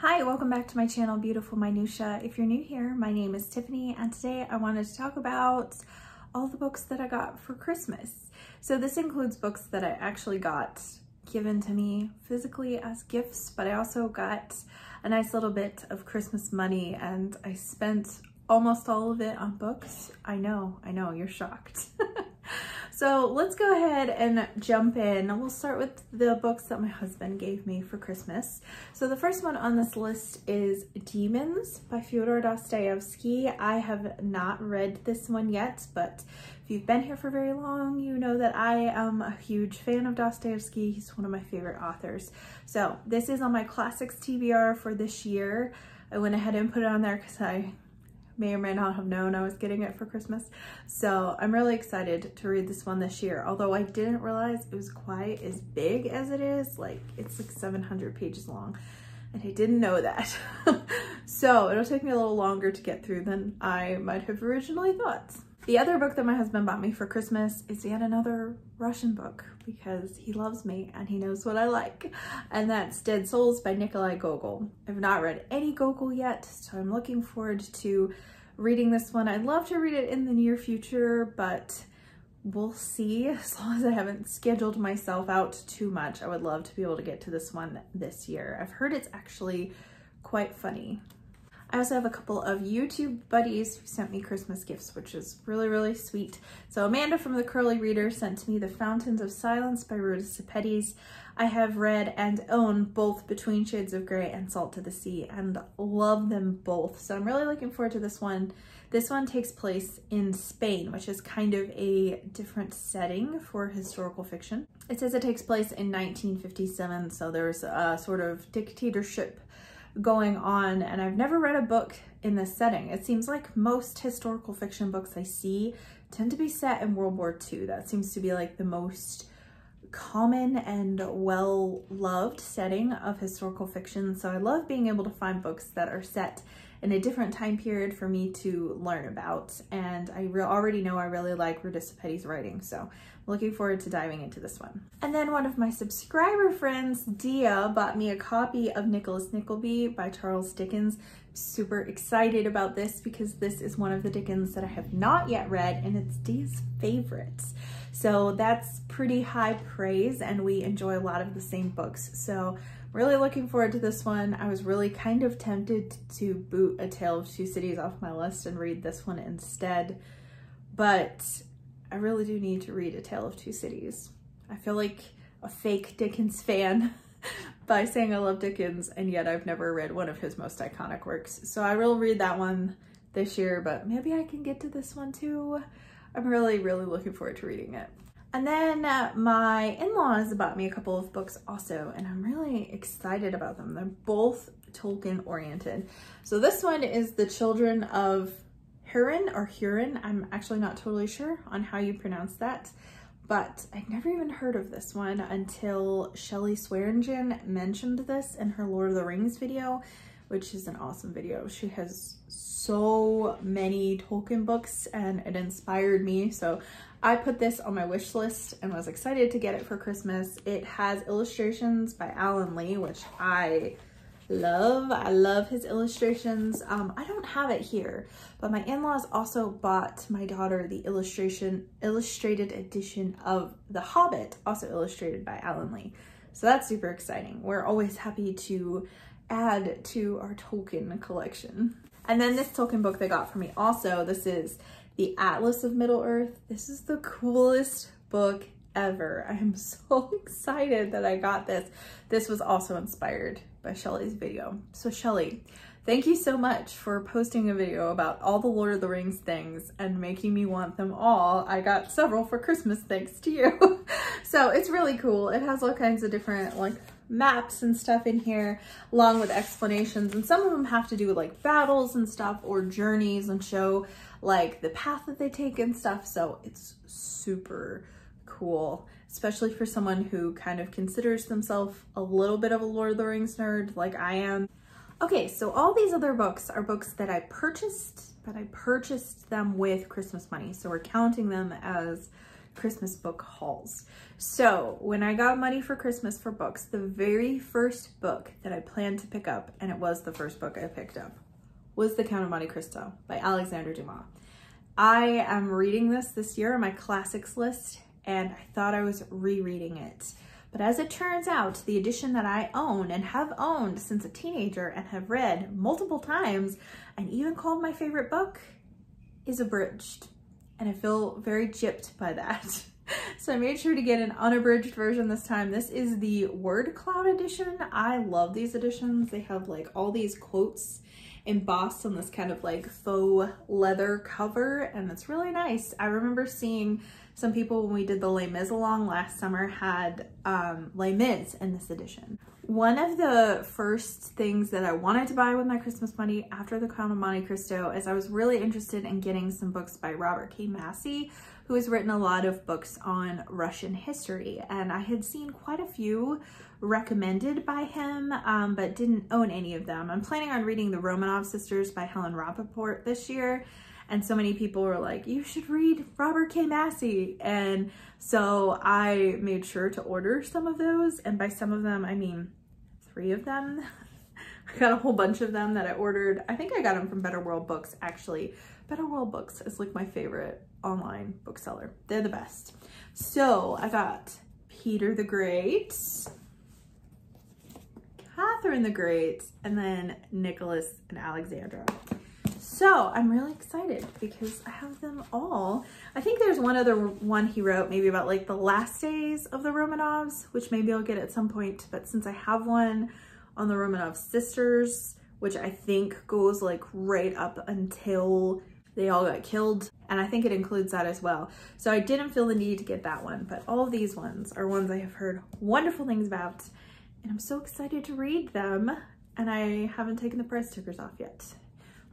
Hi, welcome back to my channel, Beautiful Minutiae. If you're new here, my name is Tiffany and today I wanted to talk about all the books that I got for Christmas. So this includes books that I actually got given to me physically as gifts, but I also got a nice little bit of Christmas money and I spent almost all of it on books. I know, I know, you're shocked. So let's go ahead and jump in. We'll start with the books that my husband gave me for Christmas. So the first one on this list is Demons by Fyodor Dostoevsky. I have not read this one yet, but if you've been here for very long, you know that I am a huge fan of Dostoevsky. He's one of my favorite authors. So this is on my classics TBR for this year. I went ahead and put it on there because I may or may not have known I was getting it for Christmas. So I'm really excited to read this one this year, although I didn't realize it was quite as big as it is. Like it's like 700 pages long and I didn't know that. so it'll take me a little longer to get through than I might have originally thought. The other book that my husband bought me for Christmas is yet another Russian book because he loves me and he knows what I like. And that's Dead Souls by Nikolai Gogol. I've not read any Gogol yet, so I'm looking forward to reading this one. I'd love to read it in the near future, but we'll see. As long as I haven't scheduled myself out too much, I would love to be able to get to this one this year. I've heard it's actually quite funny. I also have a couple of YouTube buddies who sent me Christmas gifts, which is really, really sweet. So Amanda from The Curly Reader sent me The Fountains of Silence by Ruta Sepetys. I have read and own both Between Shades of Grey and Salt to the Sea and love them both. So I'm really looking forward to this one. This one takes place in Spain, which is kind of a different setting for historical fiction. It says it takes place in 1957, so there's a sort of dictatorship going on and I've never read a book in this setting. It seems like most historical fiction books I see tend to be set in World War II. That seems to be like the most common and well-loved setting of historical fiction. So I love being able to find books that are set in a different time period for me to learn about. And I already know I really like Sepetys' writing, so I'm looking forward to diving into this one. And then one of my subscriber friends, Dia, bought me a copy of Nicholas Nickleby by Charles Dickens. Super excited about this because this is one of the Dickens that I have not yet read and it's Dia's favorites. So that's pretty high praise and we enjoy a lot of the same books. So Really looking forward to this one. I was really kind of tempted to boot A Tale of Two Cities off my list and read this one instead, but I really do need to read A Tale of Two Cities. I feel like a fake Dickens fan by saying I love Dickens, and yet I've never read one of his most iconic works. So I will read that one this year, but maybe I can get to this one too. I'm really, really looking forward to reading it. And then uh, my in-laws bought me a couple of books also, and I'm really excited about them. They're both Tolkien oriented. So this one is The Children of Hurin or Hurin. I'm actually not totally sure on how you pronounce that, but I'd never even heard of this one until Shelly Swearingen mentioned this in her Lord of the Rings video, which is an awesome video. She has so many Tolkien books and it inspired me. So I put this on my wish list and was excited to get it for Christmas. It has illustrations by Alan Lee, which I love. I love his illustrations. Um, I don't have it here, but my in-laws also bought my daughter the illustration illustrated edition of The Hobbit, also illustrated by Alan Lee. So that's super exciting. We're always happy to add to our Tolkien collection. And then this Tolkien book they got for me also, this is the Atlas of Middle-earth. This is the coolest book ever. I am so excited that I got this. This was also inspired by Shelly's video. So Shelly, thank you so much for posting a video about all the Lord of the Rings things and making me want them all. I got several for Christmas thanks to you. so it's really cool. It has all kinds of different like maps and stuff in here along with explanations and some of them have to do with like battles and stuff or journeys and show like the path that they take and stuff so it's super cool especially for someone who kind of considers themselves a little bit of a Lord of the Rings nerd like I am. Okay, so all these other books are books that I purchased, but I purchased them with Christmas money. So we're counting them as Christmas book hauls. So when I got money for Christmas for books, the very first book that I planned to pick up, and it was the first book I picked up, was The Count of Monte Cristo by Alexander Dumas. I am reading this this year on my classics list, and I thought I was rereading it. But as it turns out, the edition that I own and have owned since a teenager and have read multiple times and even called my favorite book is abridged. And I feel very gypped by that. so I made sure to get an unabridged version this time. This is the word cloud edition. I love these editions. They have like all these quotes embossed on this kind of like faux leather cover and it's really nice. I remember seeing some people when we did the Les Mis along last summer had um, Les Mis in this edition. One of the first things that I wanted to buy with my Christmas money after the Count of Monte Cristo is I was really interested in getting some books by Robert K. Massie, who has written a lot of books on Russian history. And I had seen quite a few recommended by him, um, but didn't own any of them. I'm planning on reading The Romanov Sisters by Helen Rappaport this year. And so many people were like, you should read Robert K. Massie. And so I made sure to order some of those. And by some of them, I mean three of them. I got a whole bunch of them that I ordered. I think I got them from Better World Books, actually. Better World Books is like my favorite online bookseller. They're the best. So I got Peter the Great, Catherine the Great, and then Nicholas and Alexandra. So I'm really excited because I have them all. I think there's one other one he wrote maybe about like the last days of the Romanovs, which maybe I'll get at some point. But since I have one on the Romanov sisters, which I think goes like right up until they all got killed. And I think it includes that as well. So I didn't feel the need to get that one, but all of these ones are ones I have heard wonderful things about. And I'm so excited to read them. And I haven't taken the price stickers off yet.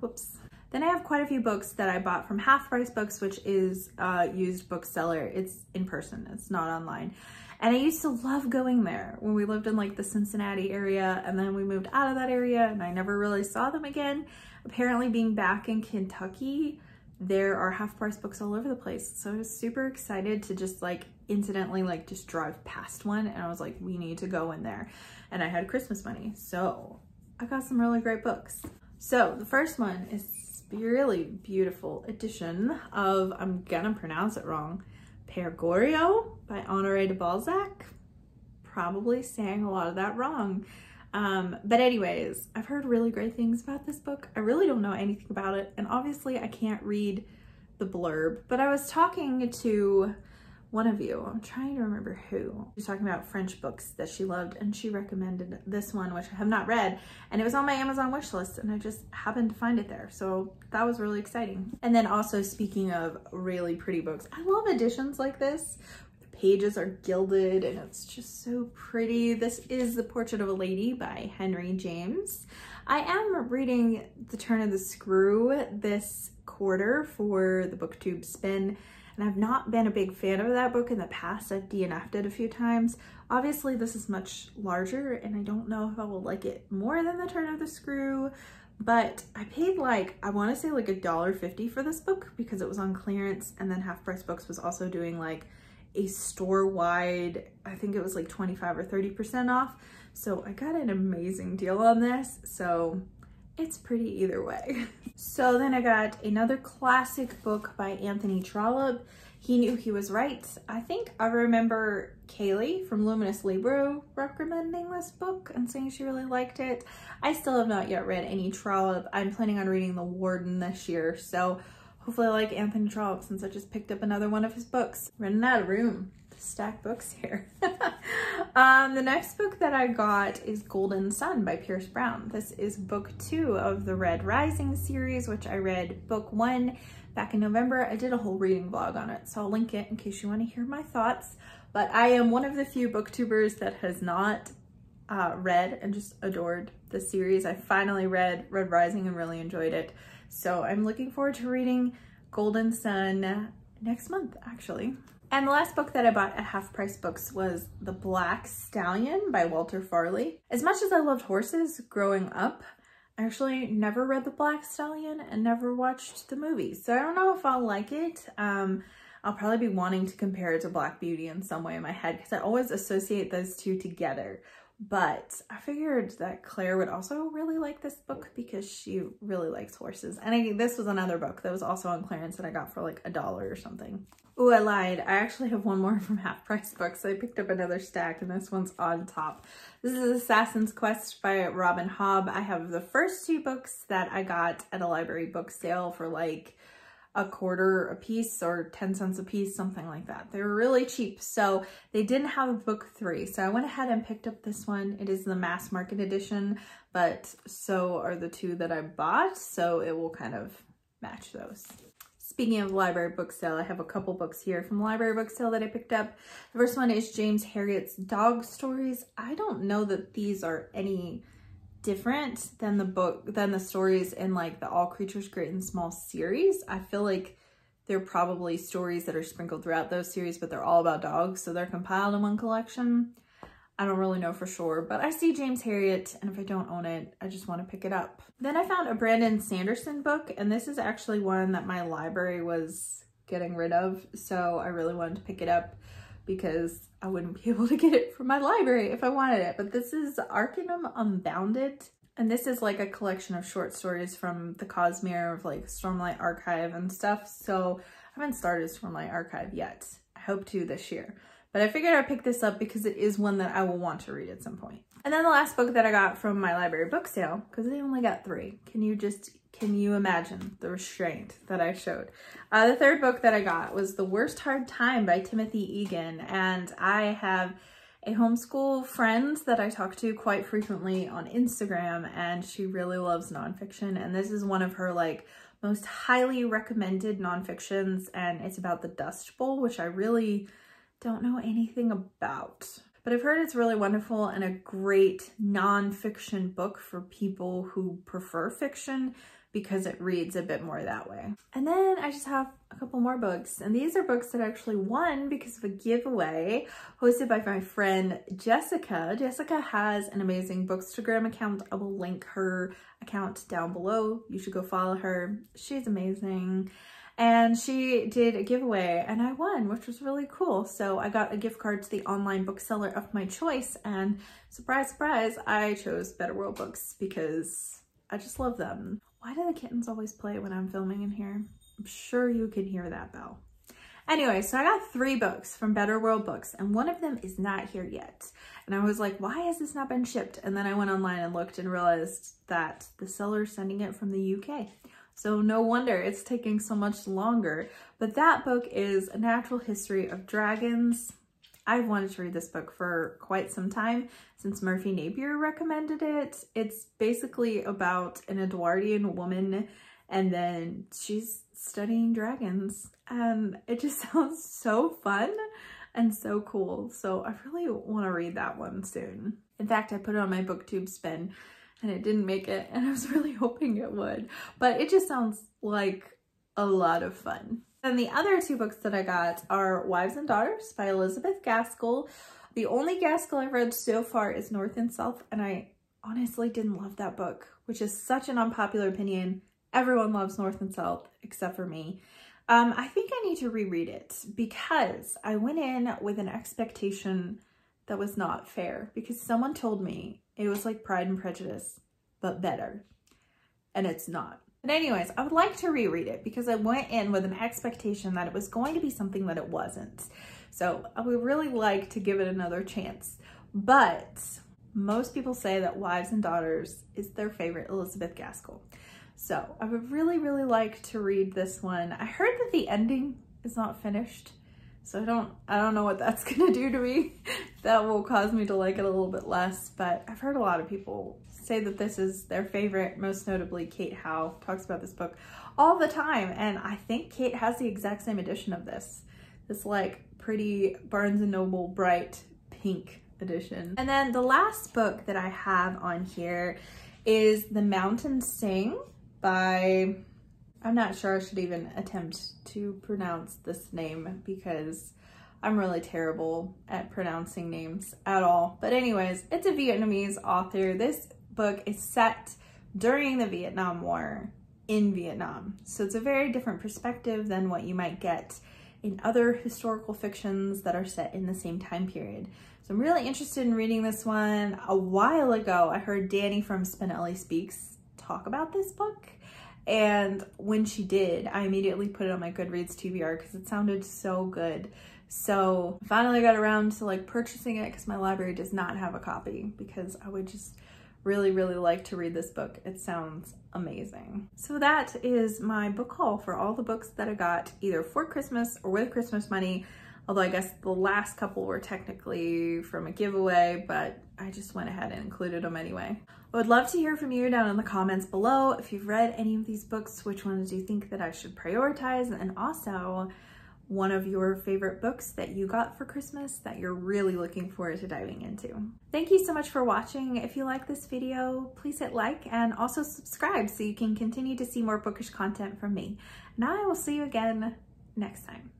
Whoops. Then I have quite a few books that I bought from Half Price Books, which is a used bookseller. It's in person, it's not online. And I used to love going there when we lived in like the Cincinnati area and then we moved out of that area and I never really saw them again. Apparently being back in Kentucky, there are half price books all over the place. So I was super excited to just like incidentally like just drive past one and I was like, we need to go in there. And I had Christmas money. So I got some really great books. So the first one is really beautiful edition of, I'm gonna pronounce it wrong, Pere Goriot by Honoré de Balzac. Probably saying a lot of that wrong. Um, but anyways, I've heard really great things about this book. I really don't know anything about it. And obviously I can't read the blurb, but I was talking to one of you, I'm trying to remember who, she's talking about French books that she loved and she recommended this one, which I have not read. And it was on my Amazon wish list and I just happened to find it there. So that was really exciting. And then also speaking of really pretty books, I love editions like this. The pages are gilded and it's just so pretty. This is The Portrait of a Lady by Henry James. I am reading The Turn of the Screw this quarter for the booktube spin and I've not been a big fan of that book in the past. I've DNF'd it a few times. Obviously, this is much larger, and I don't know if I will like it more than The Turn of the Screw, but I paid like, I want to say like a dollar fifty for this book because it was on clearance, and then Half Price Books was also doing like a store-wide, I think it was like 25 or 30% off. So I got an amazing deal on this. So it's pretty either way. so then I got another classic book by Anthony Trollope. He knew he was right. I think I remember Kaylee from Luminous Libro recommending this book and saying she really liked it. I still have not yet read any Trollope. I'm planning on reading The Warden this year, so hopefully I like Anthony Trollope since I just picked up another one of his books. Running out of room stack books here. um, the next book that I got is Golden Son by Pierce Brown. This is book two of the Red Rising series, which I read book one back in November. I did a whole reading vlog on it, so I'll link it in case you want to hear my thoughts. But I am one of the few booktubers that has not uh, read and just adored the series. I finally read Red Rising and really enjoyed it. So I'm looking forward to reading Golden Son next month, actually. And the last book that I bought at Half Price Books was The Black Stallion by Walter Farley. As much as I loved horses growing up, I actually never read The Black Stallion and never watched the movie. So I don't know if I'll like it. Um, I'll probably be wanting to compare it to Black Beauty in some way in my head because I always associate those two together. But I figured that Claire would also really like this book because she really likes horses. And I, this was another book that was also on clearance that I got for like a dollar or something. Oh, I lied. I actually have one more from Half Price Books. I picked up another stack and this one's on top. This is Assassin's Quest by Robin Hobb. I have the first two books that I got at a library book sale for like a quarter a piece or 10 cents a piece, something like that. They were really cheap. So they didn't have a book three. So I went ahead and picked up this one. It is the mass market edition, but so are the two that I bought. So it will kind of match those. Speaking of library book sale, I have a couple books here from library book sale that I picked up. The first one is James Herriot's Dog Stories. I don't know that these are any different than the book, than the stories in like the All Creatures Great and Small series. I feel like they're probably stories that are sprinkled throughout those series, but they're all about dogs. So they're compiled in one collection. I don't really know for sure, but I see James Herriot, and if I don't own it, I just want to pick it up. Then I found a Brandon Sanderson book, and this is actually one that my library was getting rid of, so I really wanted to pick it up because I wouldn't be able to get it from my library if I wanted it. But this is Arcanum Unbounded. And this is like a collection of short stories from the Cosmere of like Stormlight Archive and stuff. So I haven't started Stormlight Archive yet. I hope to this year. But I figured I'd pick this up because it is one that I will want to read at some point. And then the last book that I got from my library book sale, because they only got three. Can you just can you imagine the restraint that I showed? Uh, the third book that I got was The Worst Hard Time by Timothy Egan. And I have a homeschool friend that I talk to quite frequently on Instagram and she really loves nonfiction. And this is one of her like most highly recommended nonfictions and it's about the Dust Bowl, which I really don't know anything about. But I've heard it's really wonderful and a great nonfiction book for people who prefer fiction because it reads a bit more that way. And then I just have a couple more books. And these are books that I actually won because of a giveaway hosted by my friend Jessica. Jessica has an amazing Bookstagram account. I will link her account down below. You should go follow her. She's amazing. And she did a giveaway and I won, which was really cool. So I got a gift card to the online bookseller of my choice and surprise, surprise, I chose Better World Books because I just love them. Why do the kittens always play when I'm filming in here? I'm sure you can hear that bell. Anyway, so I got three books from Better World Books and one of them is not here yet. And I was like, why has this not been shipped? And then I went online and looked and realized that the seller's sending it from the UK. So no wonder it's taking so much longer. But that book is A Natural History of Dragons. I've wanted to read this book for quite some time since Merphy Napier recommended it. It's basically about an Edwardian woman and then she's studying dragons and it just sounds so fun and so cool. So I really want to read that one soon. In fact, I put it on my booktube spin and it didn't make it and I was really hoping it would, but it just sounds like a lot of fun. And the other two books that I got are Wives and Daughters by Elizabeth Gaskell. The only Gaskell I've read so far is North and South, and I honestly didn't love that book, which is such an unpopular opinion. Everyone loves North and South except for me. Um, I think I need to reread it because I went in with an expectation that was not fair because someone told me it was like Pride and Prejudice, but better. And it's not. But anyways, I would like to reread it because I went in with an expectation that it was going to be something that it wasn't. So I would really like to give it another chance. But most people say that Wives and Daughters is their favorite Elizabeth Gaskell. So I would really, really like to read this one. I heard that the ending is not finished. So I don't, I don't know what that's gonna do to me. that will cause me to like it a little bit less, but I've heard a lot of people say that this is their favorite, most notably Kate Howe talks about this book all the time. And I think Kate has the exact same edition of this. This like pretty Barnes & Noble bright pink edition. And then the last book that I have on here is The Mountains Sing by, I'm not sure I should even attempt to pronounce this name because I'm really terrible at pronouncing names at all. But anyways, it's a Vietnamese author. This book is set during the Vietnam War in Vietnam. So it's a very different perspective than what you might get in other historical fictions that are set in the same time period. So I'm really interested in reading this one. A while ago, I heard Danny from Spenelli Speaks talk about this book. And when she did, I immediately put it on my Goodreads TBR because it sounded so good. So finally got around to like purchasing it because my library does not have a copy because I would just really, really like to read this book. It sounds amazing. So that is my book haul for all the books that I got either for Christmas or with Christmas money. Although I guess the last couple were technically from a giveaway, but I just went ahead and included them anyway. I would love to hear from you down in the comments below. If you've read any of these books, which ones do you think that I should prioritize? And also, one of your favorite books that you got for Christmas that you're really looking forward to diving into. Thank you so much for watching. If you like this video, please hit like and also subscribe so you can continue to see more bookish content from me. And I will see you again next time.